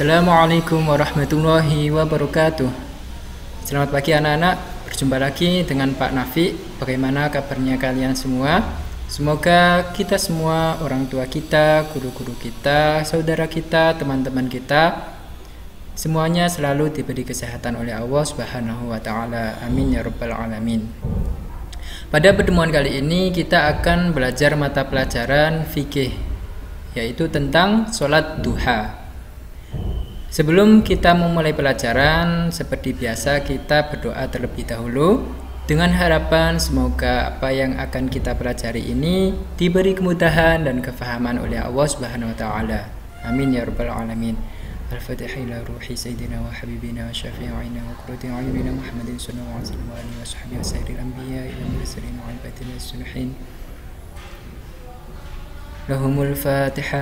Assalamualaikum warahmatullahi wabarakatuh Selamat pagi anak-anak Berjumpa lagi dengan Pak Nafi Bagaimana kabarnya kalian semua Semoga kita semua, orang tua kita, guru-guru kita, saudara kita, teman-teman kita Semuanya selalu diberi kesehatan oleh Allah Subhanahu wa taala. Amin ya rabbal alamin. Pada pertemuan kali ini kita akan belajar mata pelajaran fikih yaitu tentang sholat duha. Sebelum kita memulai pelajaran, seperti biasa kita berdoa terlebih dahulu dengan harapan semoga apa yang akan kita pelajari ini diberi kemudahan dan kefahaman oleh Allah Subhanahu wa taala. Amin ya rabbal alamin. الفاتحة إلى روح سيدنا وحبيبنا وشفيعنا وقرة أعيننا محمد صلى الله عليه وسلم وآله وصحبه وسائر الأنبياء والمرسلين وعباد الصالحين لهم الفاتحة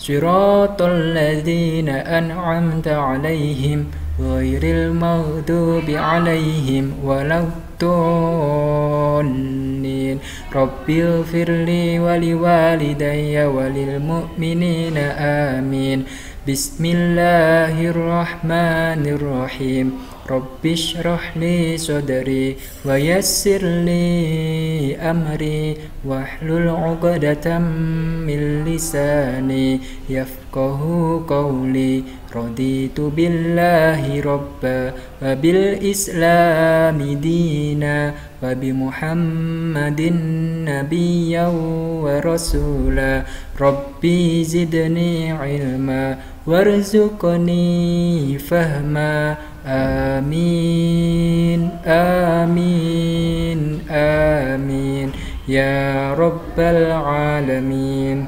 صراط الذين أنعمت عليهم غير المغضوب عليهم ولا الضالين. رب اغفر لي ولوالدي وللمؤمنين آمين. بسم الله الرحمن الرحيم. Rabbi syrah li sadri wa yassir li amri wahlul 'uqdatam min lisani yafqahu qawli. Raditu billahi rabba wa bil islami dina wa bi muhammadin nabiya wa rasula. Rabbi zidni ilma warzuqni fahma. Amin, amin, amin. Ya Rabbal Alamin.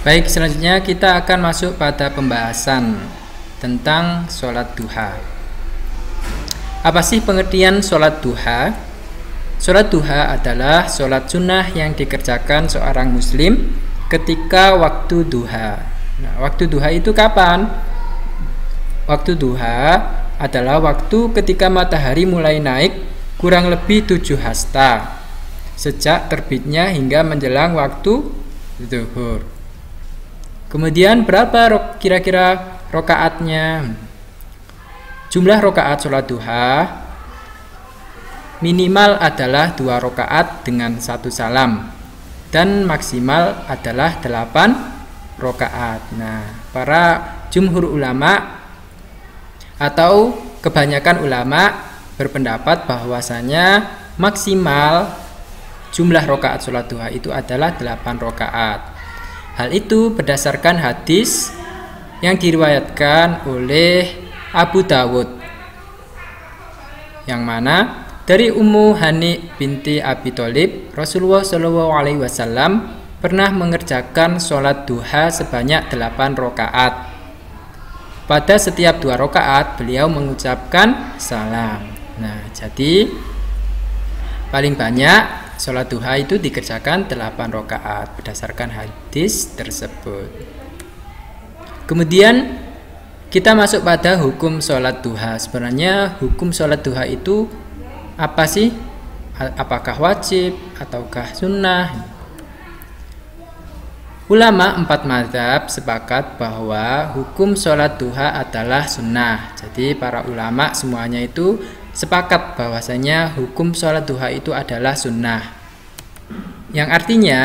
Baik, selanjutnya kita akan masuk pada pembahasan tentang sholat duha. Apa sih pengertian sholat duha? Sholat duha adalah sholat sunnah yang dikerjakan seorang muslim ketika waktu duha. Nah, waktu duha itu kapan? Waktu duha adalah waktu ketika matahari mulai naik kurang lebih tujuh hasta sejak terbitnya hingga menjelang waktu zuhur. Kemudian berapa kira-kira rokaatnya? Jumlah rokaat sholat duha minimal adalah dua rokaat dengan satu salam dan maksimal adalah delapan rokaat. Nah, para jumhur ulama atau kebanyakan ulama berpendapat bahwasanya maksimal jumlah rokaat sholat duha itu adalah delapan rokaat. Hal itu berdasarkan hadis yang diriwayatkan oleh Abu Dawud yang mana dari Ummu Hani binti Abi Thalib Rasulullah Shallallahu Alaihi Wasallam pernah mengerjakan sholat duha sebanyak 8 rakaat. Pada setiap dua rakaat beliau mengucapkan salam. Nah, jadi paling banyak sholat duha itu dikerjakan 8 rakaat berdasarkan hadis tersebut. Kemudian kita masuk pada hukum sholat duha. Sebenarnya hukum sholat duha itu apa sih? Apakah wajib ataukah sunnah? Ulama empat madhab sepakat bahwa hukum sholat duha adalah sunnah. Jadi para ulama semuanya itu sepakat bahwasanya hukum sholat duha itu adalah sunnah. Yang artinya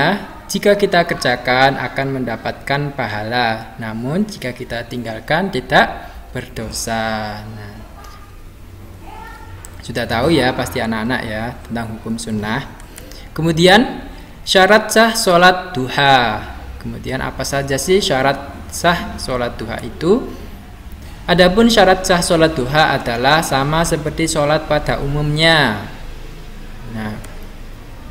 jika kita kerjakan akan mendapatkan pahala, namun jika kita tinggalkan tidak berdosa. Nah, sudah tahu ya pasti anak-anak ya tentang hukum sunnah. Kemudian syarat sah sholat duha. Kemudian apa saja sih syarat sah sholat duha itu? Adapun syarat sah sholat duha adalah sama seperti sholat pada umumnya. Nah,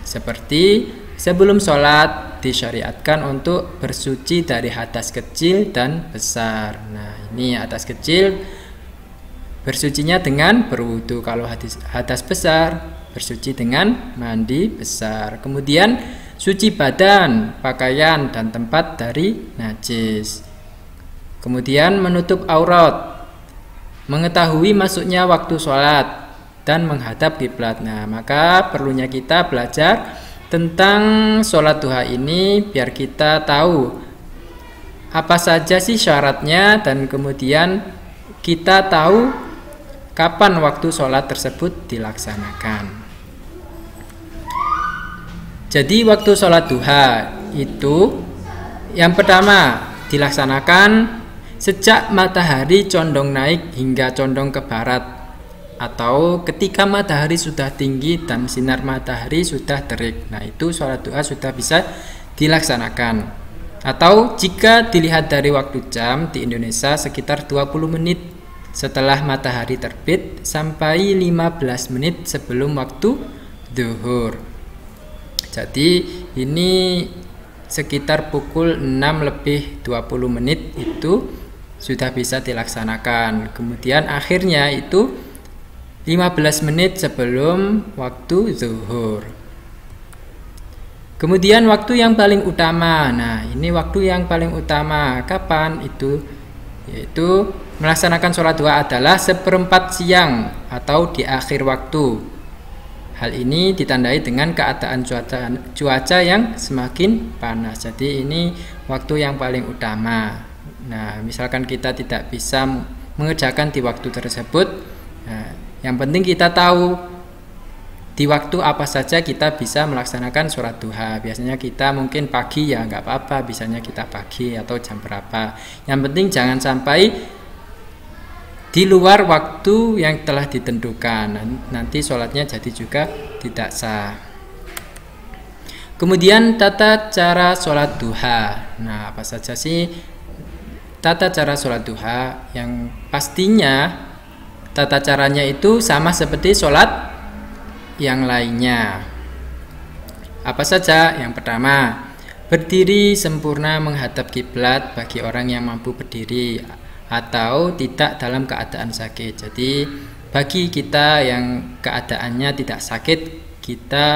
seperti sebelum sholat disyariatkan untuk bersuci dari hadas kecil dan besar. Nah, ini atas kecil bersucinya dengan berwudu. Kalau hadas besar, bersuci dengan mandi besar. Kemudian suci badan, pakaian dan tempat dari najis. Kemudian menutup aurat, mengetahui masuknya waktu sholat dan menghadap kiblat. Nah, maka perlunya kita belajar tentang sholat duha ini biar kita tahu apa saja sih syaratnya dan kemudian kita tahu kapan waktu sholat tersebut dilaksanakan. Jadi waktu sholat duha itu yang pertama dilaksanakan sejak matahari condong naik hingga condong ke barat atau ketika matahari sudah tinggi dan sinar matahari sudah terik. Nah, itu sholat duha sudah bisa dilaksanakan. Atau jika dilihat dari waktu jam di Indonesia sekitar 20 menit setelah matahari terbit sampai 15 menit sebelum waktu duhur. Jadi ini sekitar pukul 6 lebih 20 menit itu sudah bisa dilaksanakan. Kemudian akhirnya itu 15 menit sebelum waktu zuhur. Kemudian waktu yang paling utama. Nah, ini waktu yang paling utama. Kapan itu? Yaitu melaksanakan sholat dua adalah seperempat siang atau di akhir waktu. Hal ini ditandai dengan keadaan cuaca, cuaca yang semakin panas. Jadi ini waktu yang paling utama. Nah, misalkan kita tidak bisa mengerjakan di waktu tersebut, nah, yang penting kita tahu di waktu apa saja kita bisa melaksanakan sholat duha biasanya kita mungkin pagi ya nggak apa-apa bisanya kita pagi atau jam berapa yang penting jangan sampai di luar waktu yang telah ditentukan. Nanti sholatnya jadi juga tidak sah. Kemudian tata cara sholat duha. Nah apa saja sih tata cara sholat duha? Yang pastinya tata caranya itu sama seperti sholat yang lainnya. Apa saja? Yang pertama, berdiri sempurna menghadap kiblat bagi orang yang mampu berdiri atau tidak dalam keadaan sakit. Jadi, bagi kita yang keadaannya tidak sakit, kita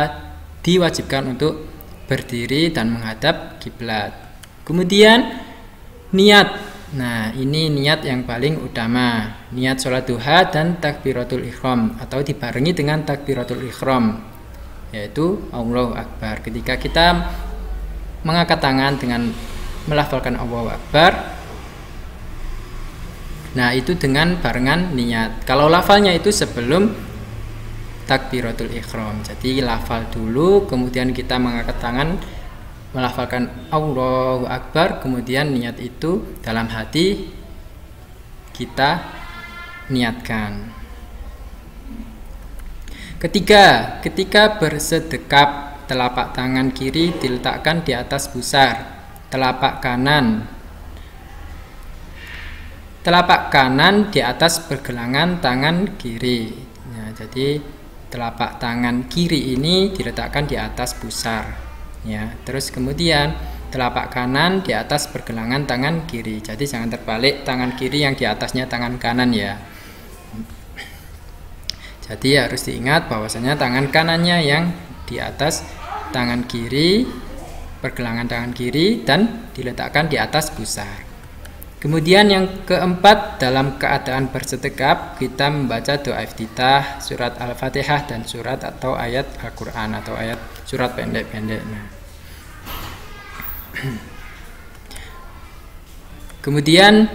diwajibkan untuk berdiri dan menghadap kiblat. Kemudian niat Nah, ini niat yang paling utama. Niat sholat duha dan takbiratul ikhram atau dibarengi dengan takbiratul ikhram yaitu Allahu Akbar. Ketika kita mengangkat tangan dengan melafalkan Allahu Akbar Nah, itu dengan barengan niat. Kalau lafalnya itu sebelum takbiratul ikhram. Jadi lafal dulu kemudian kita mengangkat tangan melafalkan Allahu Akbar kemudian niat itu dalam hati kita niatkan ketiga ketika bersedekap telapak tangan kiri diletakkan di atas pusar telapak kanan telapak kanan di atas pergelangan tangan kiri. Nah, jadi telapak tangan kiri ini diletakkan di atas pusar. Ya terus kemudian telapak kanan di atas pergelangan tangan kiri. Jadi jangan terbalik tangan kiri yang di atasnya tangan kanan ya. Jadi harus diingat bahwasanya tangan kanannya yang di atas tangan kiri pergelangan tangan kiri dan diletakkan di atas pusar Kemudian yang keempat dalam keadaan bersedekap kita membaca doa iftitah, surat Al-Fatihah dan surat atau ayat Al-Qur'an atau ayat surat pendek-pendek. Nah. Kemudian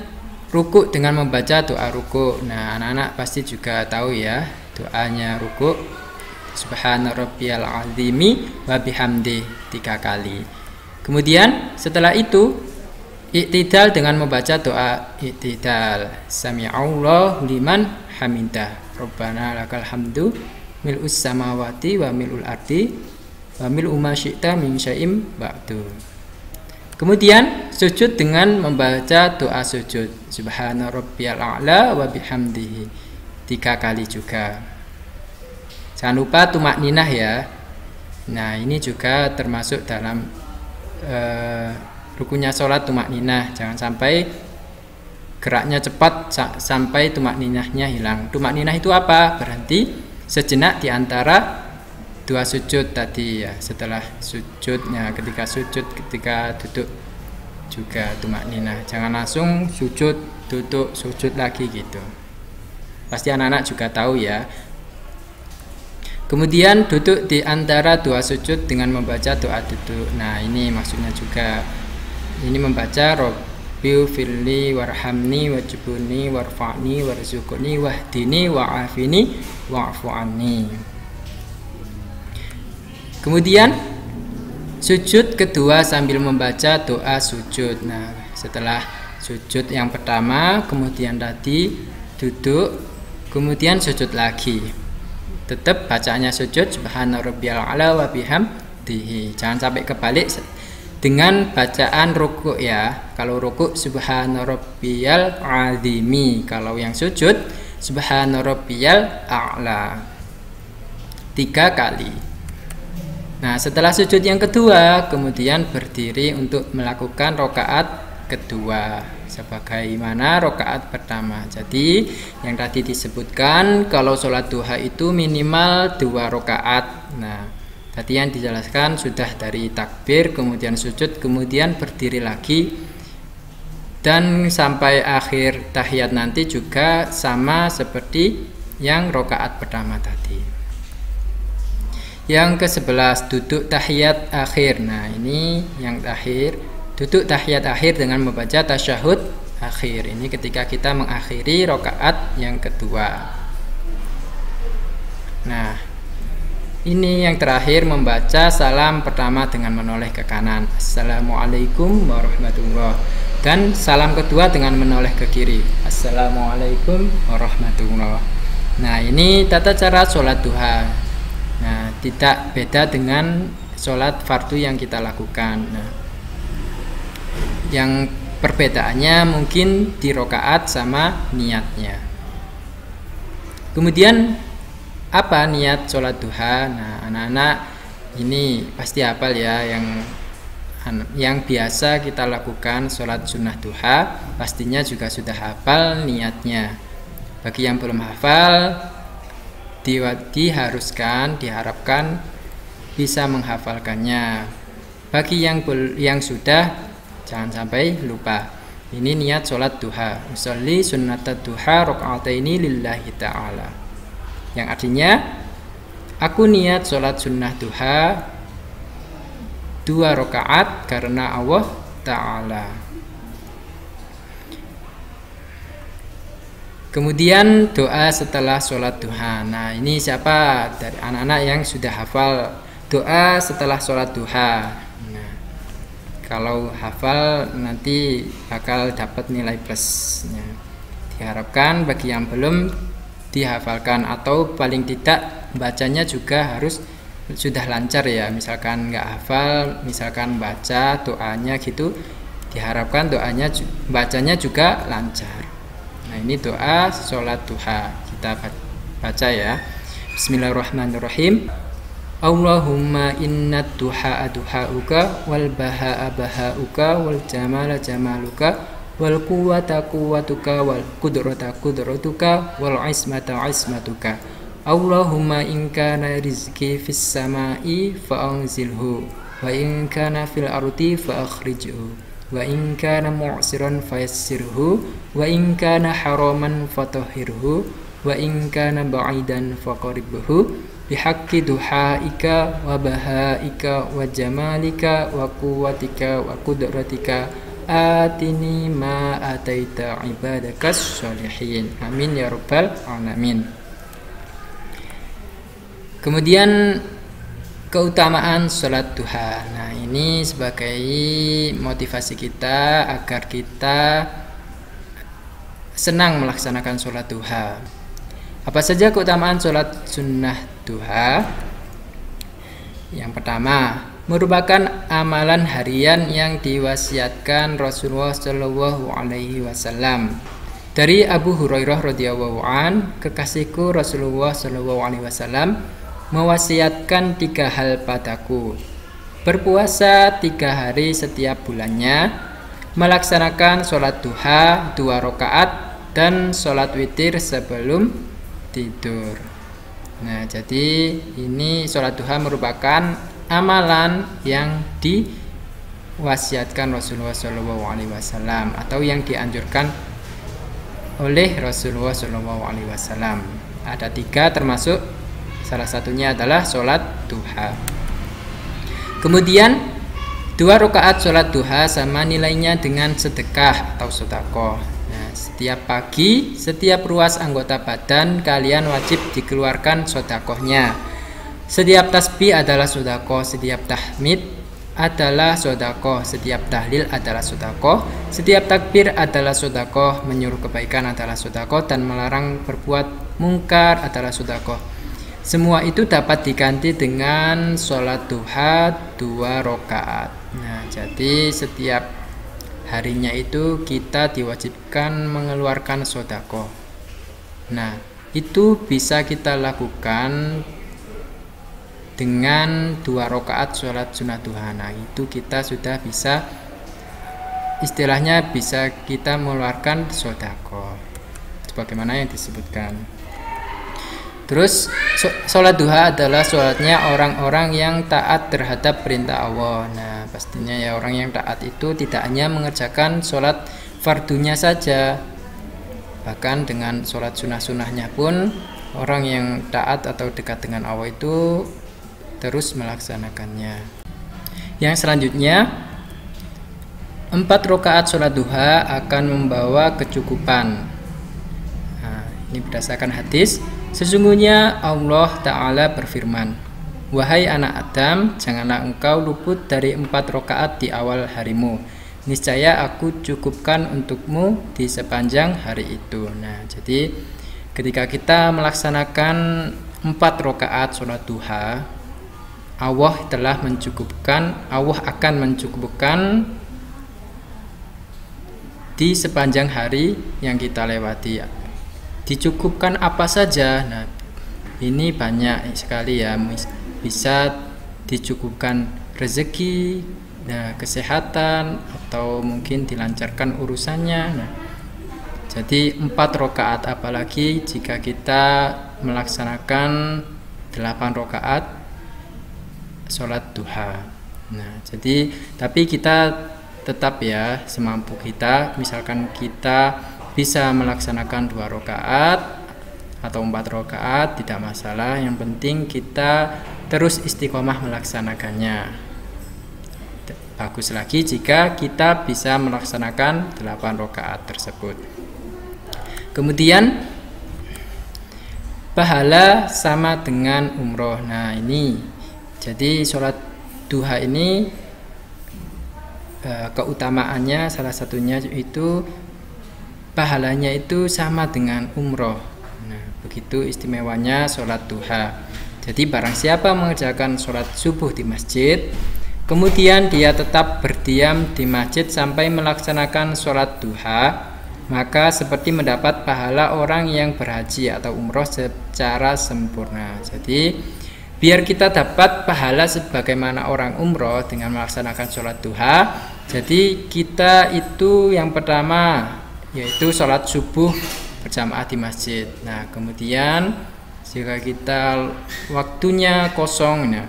ruku dengan membaca doa ruku. Nah, anak-anak pasti juga tahu ya doanya ruku. Subhana rabbiyal azimi wa bihamdi tiga kali. Kemudian setelah itu Iktidal dengan membaca doa iktidal. Sami'allahu liman hamidah. Rabbana lakal hamdu mil'us samawati wa mil'ul ardi wa mil'u ma min syai'im ba'du. Kemudian sujud dengan membaca doa sujud. Subhana rabbiyal a'la wa bihamdihi. Tiga kali juga. Jangan lupa tumak ninah ya. Nah, ini juga termasuk dalam uh, rukunya sholat tumak ninah jangan sampai geraknya cepat sampai tumak ninahnya hilang. Tumak ninah itu apa? Berhenti sejenak di antara dua sujud tadi ya. Setelah sujudnya, ketika sujud, ketika duduk juga tumak ninah. Jangan langsung sujud, duduk, sujud lagi gitu. Pasti anak-anak juga tahu ya. Kemudian duduk di antara dua sujud dengan membaca doa duduk. Nah, ini maksudnya juga ini membaca Rabbi firli warhamni wajibuni warfa'ni warzuqni wahdini wa'afini wa'fu. Kemudian sujud kedua sambil membaca doa sujud. Nah, setelah sujud yang pertama, kemudian tadi duduk kemudian sujud lagi tetap bacaannya sujud subhana rabbiyal ala wa bihamdihi jangan sampai kebalik dengan bacaan rukuk ya. Kalau rukuk subhana rabbiyal azimi. Kalau yang sujud subhana rabbiyal a'la. Tiga kali. Nah setelah sujud yang kedua kemudian berdiri untuk melakukan rokaat kedua. Sebagaimana rokaat pertama. Jadi yang tadi disebutkan kalau sholat duha itu minimal dua rokaat. Nah tadi yang dijelaskan sudah dari takbir kemudian sujud kemudian berdiri lagi dan sampai akhir tahiyat nanti juga sama seperti yang rokaat pertama tadi. Yang ke sebelas duduk tahiyat akhir. Nah, ini yang terakhir duduk tahiyat akhir dengan membaca tasyahud akhir ini ketika kita mengakhiri rokaat yang kedua nah ini yang terakhir membaca salam pertama dengan menoleh ke kanan. Assalamualaikum warahmatullahi dan salam kedua dengan menoleh ke kiri. Assalamualaikum warahmatullahi nah ini tata cara sholat duha. Nah tidak beda dengan sholat fardu yang kita lakukan. Nah yang perbedaannya mungkin di rokaat sama niatnya. Kemudian apa niat sholat duha nah anak-anak ini pasti hafal ya yang yang biasa kita lakukan sholat sunnah duha pastinya juga sudah hafal niatnya bagi yang belum hafal di, diharuskan diharapkan bisa menghafalkannya bagi yang yang sudah Jangan sampai lupa. Ini niat sholat duha. Usolli sunnata duha ini lillahi ta'ala. Yang artinya, aku niat sholat sunnah duha dua rakaat karena Allah Ta'ala. Kemudian doa setelah sholat duha. Nah ini siapa dari anak-anak yang sudah hafal doa setelah sholat duha kalau hafal nanti bakal dapat nilai plusnya diharapkan bagi yang belum dihafalkan atau paling tidak bacanya juga harus sudah lancar ya. Misalkan nggak hafal misalkan baca doanya gitu diharapkan doanya bacanya juga lancar. Nah ini doa sholat duha. Kita baca ya. Bismillahirrahmanirrahim. Allahumma inna duha duhauka wal baha'a bahauka wal jamala jamaluka wal quwwata quwwatuka wal qudrata qudratuka wal ismata ismatuka. Allahumma in kana rizqi fis samai fa anzilhu wa in kana fil ardi fa akhrijhu wa in kana mu'siran fayassirhu wa in kana haraman fatahhirhu wa in kana ba'idan faqribhu bihaqqi duhaika wa bahaika wa jamalika wa quwwatika wa qudratika atini ma ataita ibadakas sholihin amin ya rabbal alamin. Kemudian keutamaan sholat duha. Nah ini sebagai motivasi kita agar kita senang melaksanakan sholat duha. Apa saja keutamaan sholat sunnah duha? Yang pertama, merupakan amalan harian yang diwasiatkan Rasulullah Shallallahu Alaihi Wasallam. Dari Abu Hurairah radhiyallahu an, kekasihku Rasulullah Shallallahu Alaihi Wasallam mewasiatkan tiga hal padaku. Berpuasa tiga hari setiap bulannya, melaksanakan sholat duha dua rakaat dan sholat witir sebelum tidur. Nah, jadi ini sholat duha merupakan amalan yang diwasiatkan Rasulullah Shallallahu Alaihi Wasallam atau yang dianjurkan oleh Rasulullah Shallallahu Alaihi Wasallam. Ada tiga termasuk salah satunya adalah sholat duha. Kemudian dua rakaat sholat duha sama nilainya dengan sedekah atau sodako setiap pagi, setiap ruas anggota badan kalian wajib dikeluarkan sodakohnya. Setiap tasbih adalah sodakoh, setiap tahmid adalah sodakoh, setiap tahlil adalah sodakoh, setiap takbir adalah sodakoh, menyuruh kebaikan adalah sodakoh, dan melarang berbuat mungkar adalah sodakoh. Semua itu dapat diganti dengan sholat duha dua rakaat. Nah, jadi setiap harinya itu kita diwajibkan mengeluarkan sodako. Nah, itu bisa kita lakukan dengan dua rakaat sholat sunat duha. Nah, itu kita sudah bisa istilahnya bisa kita mengeluarkan sodako. Sebagaimana yang disebutkan. Terus sholat duha adalah sholatnya orang-orang yang taat terhadap perintah Allah. Nah, pastinya ya orang yang taat itu tidak hanya mengerjakan sholat fardunya saja, bahkan dengan sholat sunnah-sunnahnya pun orang yang taat atau dekat dengan Allah itu terus melaksanakannya. Yang selanjutnya, empat rakaat sholat duha akan membawa kecukupan. Nah, ini berdasarkan hadis Sesungguhnya Allah Ta'ala berfirman Wahai anak Adam, janganlah engkau luput dari empat rakaat di awal harimu. Niscaya aku cukupkan untukmu di sepanjang hari itu. Nah, jadi ketika kita melaksanakan empat rakaat sholat duha, Allah telah mencukupkan, Allah akan mencukupkan di sepanjang hari yang kita lewati. Dicukupkan apa saja? Nah ini banyak sekali ya. Bisa dicukupkan rezeki nah, kesehatan atau mungkin dilancarkan urusannya. Nah jadi empat rokaat apalagi jika kita melaksanakan delapan rokaat sholat duha. Nah jadi tapi kita tetap ya semampu kita. Misalkan kita bisa melaksanakan dua rakaat atau empat rakaat tidak masalah. Yang penting kita terus istiqomah melaksanakannya. Bagus lagi jika kita bisa melaksanakan delapan rakaat tersebut. Kemudian pahala sama dengan umroh. Nah ini jadi sholat duha ini eh, keutamaannya salah satunya itu pahalanya itu sama dengan umroh. Nah, begitu istimewanya sholat duha. Jadi barang siapa mengerjakan sholat subuh di masjid, kemudian dia tetap berdiam di masjid sampai melaksanakan sholat duha, maka seperti mendapat pahala orang yang berhaji atau umroh secara sempurna. Jadi biar kita dapat pahala sebagaimana orang umroh dengan melaksanakan sholat duha, jadi kita itu yang pertama yaitu sholat subuh berjamaah di masjid. Nah, kemudian jika kita waktunya kosong, nah,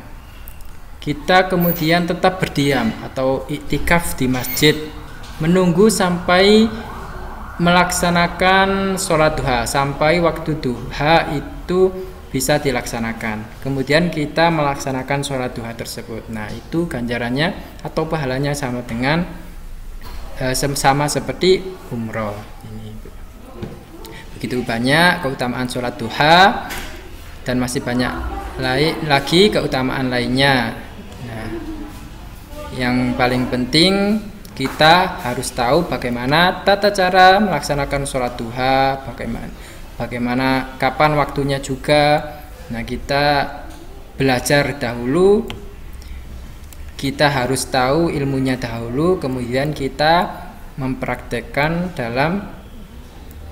kita kemudian tetap berdiam atau iktikaf di masjid menunggu sampai melaksanakan sholat duha sampai waktu duha itu bisa dilaksanakan. Kemudian kita melaksanakan sholat duha tersebut. Nah itu ganjarannya atau pahalanya sama dengan Eh, sama seperti umroh ini begitu banyak keutamaan sholat duha dan masih banyak lagi keutamaan lainnya nah, yang paling penting kita harus tahu bagaimana tata cara melaksanakan sholat duha bagaimana bagaimana kapan waktunya juga? Nah kita belajar dahulu. Kita harus tahu ilmunya dahulu kemudian kita mempraktekkan dalam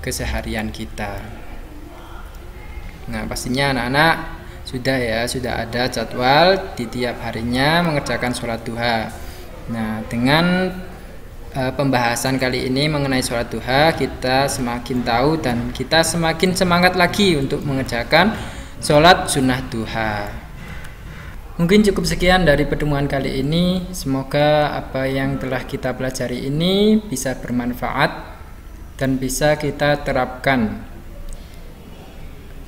keseharian kita. Nah pastinya anak-anak sudah ya sudah ada jadwal di tiap harinya mengerjakan sholat duha. Nah dengan pembahasan kali ini mengenai sholat duha kita semakin tahu dan kita semakin semangat lagi untuk mengerjakan sholat sunnah duha. Mungkin cukup sekian dari pertemuan kali ini. Semoga apa yang telah kita pelajari ini bisa bermanfaat dan bisa kita terapkan.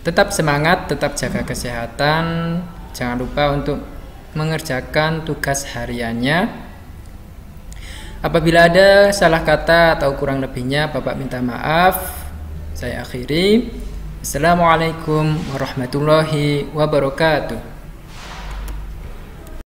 Tetap semangat, tetap jaga kesehatan. Jangan lupa untuk mengerjakan tugas hariannya Apabila ada salah kata atau kurang lebihnya, Bapak minta maaf. Saya akhiri. Assalamualaikum warahmatullahi wabarakatuh.